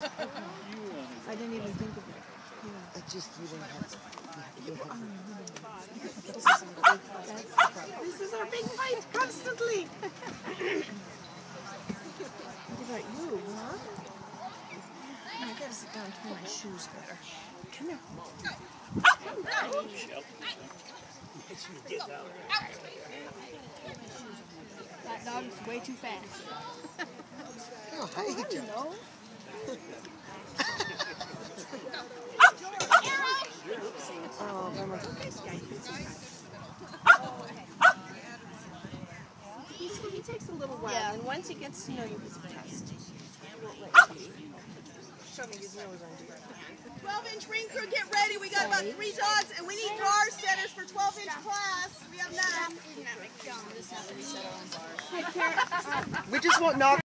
I didn't even think of it. I just you don't have to. You have to That's the problem. This is our big fight constantly. What about you, huh? I gotta sit down and tie my shoes better. Come here. That dog's way too fast. oh, hi, Joe. No. Oh, bummer. He's, he takes a little while, Yeah. and once he gets to know you, he's a test. He won't let you shoving his nose under 12 inch ring crew, get ready. We got about three dogs, and we need bar setters for 12 inch class. We have none. We just won't knock.